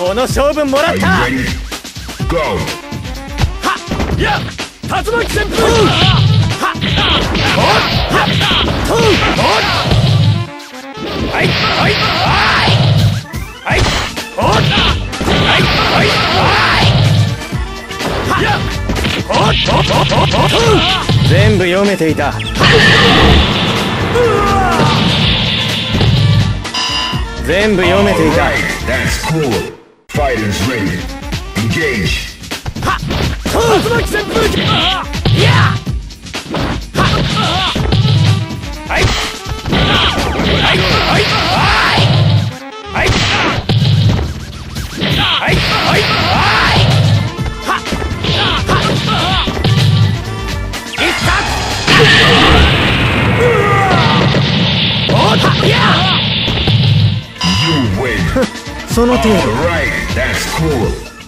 この勝負もらった.いや竜巻旋風。はっ。はっ。はい。はい。はい。はい。はい。はい。はい。全部読めていた。全部読めていた。That's cool. Fighters ready. Engage. 竜巻旋風いやはいはいはいはいはいはいはいはっいったおっいや You win. その程度 Alright, that's cool.